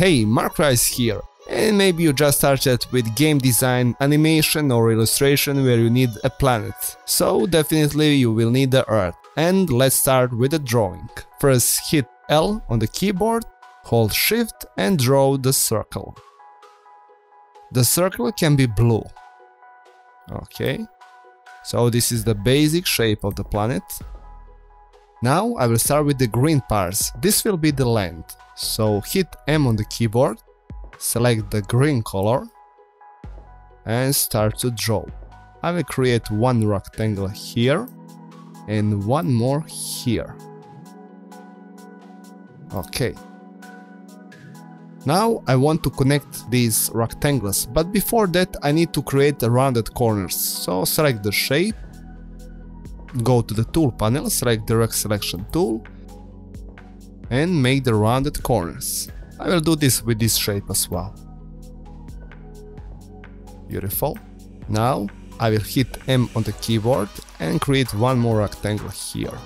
Hey, Mark Rise here. And maybe you just started with game design, animation or illustration where you need a planet. So definitely you will need the Earth. And let's start with the drawing. First hit L on the keyboard, hold shift and draw the circle. The circle can be blue. Okay. So this is the basic shape of the planet. Now I will start with the green parts. This will be the land. So hit M on the keyboard, select the green color and start to draw. I will create one rectangle here and one more here. Okay. Now I want to connect these rectangles, but before that I need to create rounded corners. So select the shape, go to the tool panel, select direct selection tool and make the rounded corners. I will do this with this shape as well. Beautiful. Now I will hit M on the keyboard and create one more rectangle here.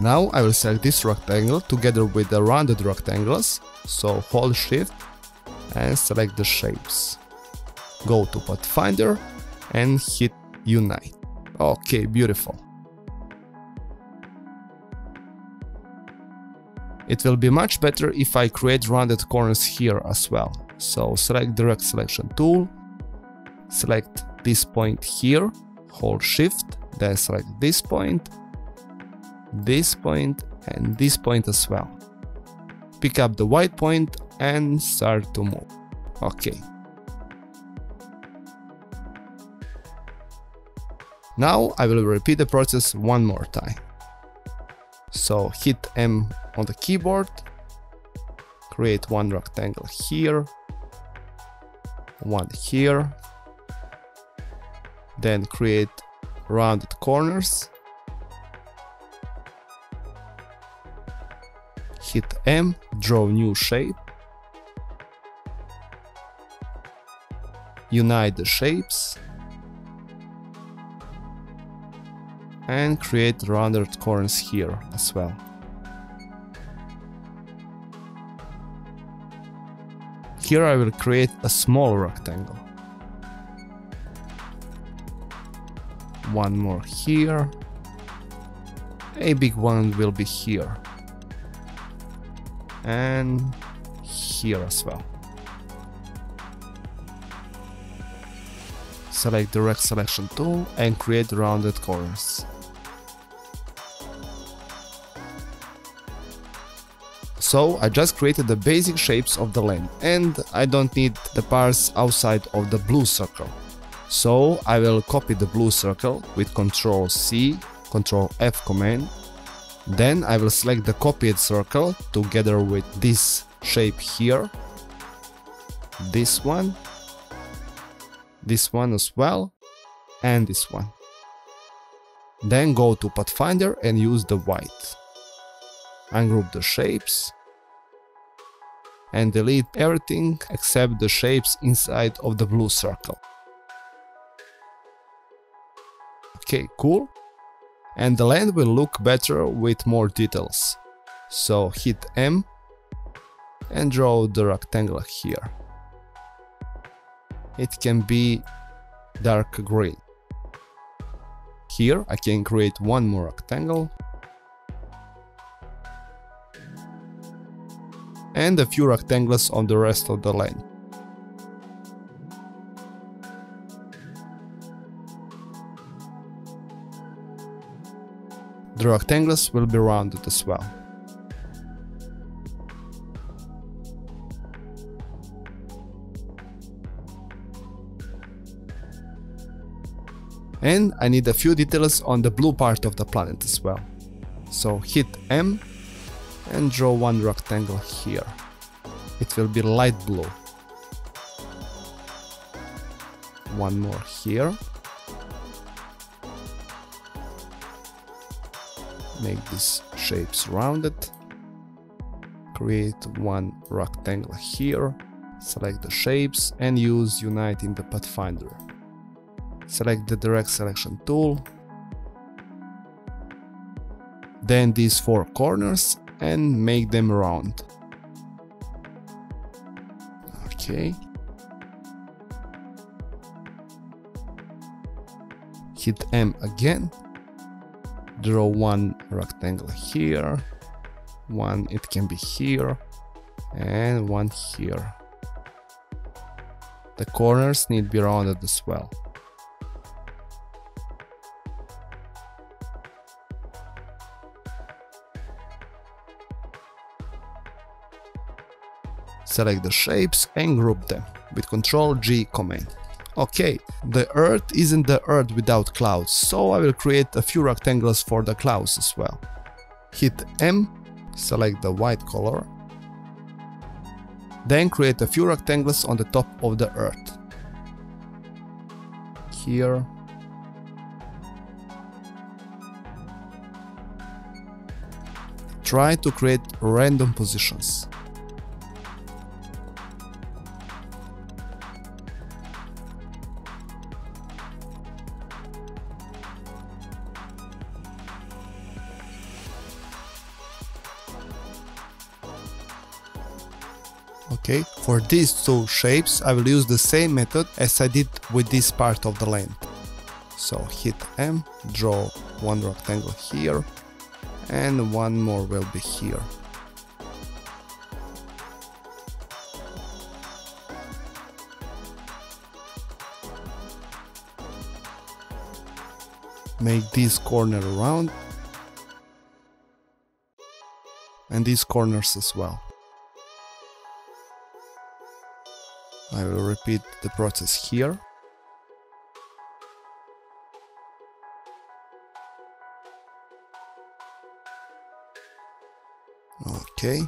Now I will select this rectangle together with the rounded rectangles, so hold shift and select the shapes. Go to Pathfinder and hit Unite. Okay, beautiful. It will be much better if I create rounded corners here as well. So select direct selection tool, select this point here, hold shift, then select this point this point and this point as well. Pick up the white point and start to move. Okay. Now I will repeat the process one more time. So hit M on the keyboard, create one rectangle here, one here, then create rounded corners. Hit M, draw new shape, unite the shapes, and create rounded corners here as well. Here I will create a small rectangle. One more here. A big one will be here and here as well. Select direct selection tool and create rounded corners. So I just created the basic shapes of the land and I don't need the parts outside of the blue circle. So I will copy the blue circle with Ctrl C, Ctrl F command then I will select the copied circle together with this shape here. This one. This one as well. And this one. Then go to Pathfinder and use Divide. Ungroup the shapes. And delete everything except the shapes inside of the blue circle. Okay, cool and the land will look better with more details. So hit M and draw the rectangle here. It can be dark green. Here I can create one more rectangle and a few rectangles on the rest of the land. The rectangles will be rounded as well. And I need a few details on the blue part of the planet as well. So hit M and draw one rectangle here. It will be light blue. One more here. make these shapes rounded create one rectangle here select the shapes and use unite in the pathfinder select the direct selection tool then these four corners and make them round Okay. Hit M again. Draw one rectangle here. One, it can be here. And one here. The corners need be rounded as well. Select the shapes and group them with Ctrl G command. Okay, the Earth isn't the Earth without clouds, so I will create a few rectangles for the clouds as well. Hit M, select the white color, then create a few rectangles on the top of the Earth. Here. Try to create random positions. Okay, for these two shapes I will use the same method as I did with this part of the length. So hit M, draw one rectangle here and one more will be here. Make this corner round and these corners as well. I will repeat the process here. Okay.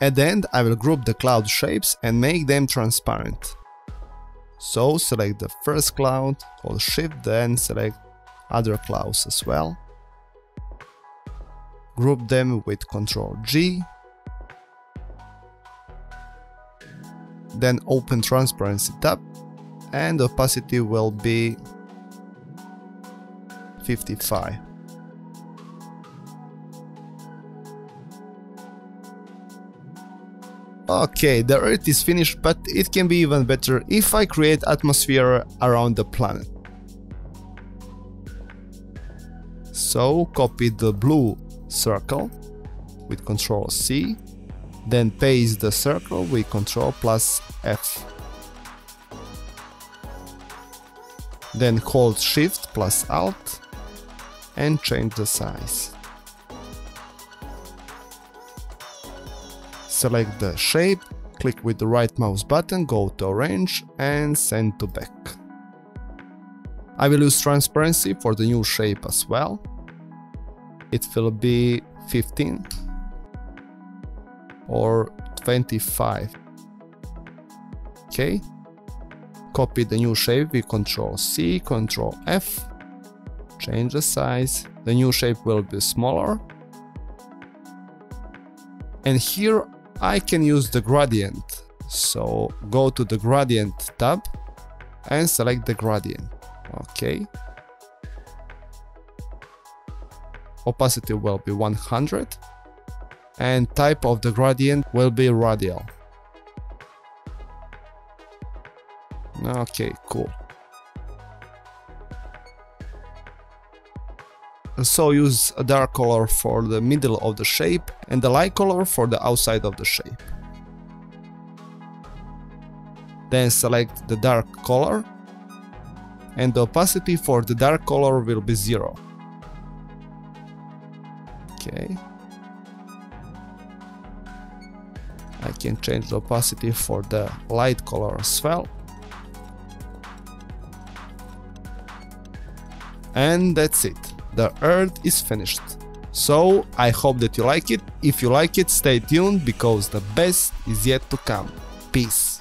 At the end I will group the cloud shapes and make them transparent. So select the first cloud, hold shift then select other clouds as well. Group them with Ctrl G then open transparency tab and opacity will be 55. Okay, the Earth is finished, but it can be even better if I create atmosphere around the planet. So copy the blue circle with Ctrl C then paste the circle with Ctrl plus F. Then hold Shift plus Alt and change the size. Select the shape, click with the right mouse button, go to Arrange and send to back. I will use transparency for the new shape as well. It will be 15 or 25. Okay. Copy the new shape with Ctrl C, Ctrl F. Change the size. The new shape will be smaller. And here I can use the gradient. So go to the gradient tab and select the gradient. Okay. Opacity will be 100 and type of the gradient will be radial. Okay, cool. So use a dark color for the middle of the shape and a light color for the outside of the shape. Then select the dark color and the opacity for the dark color will be zero. Okay. I can change the opacity for the light color as well. And that's it. The earth is finished. So I hope that you like it. If you like it, stay tuned because the best is yet to come. Peace.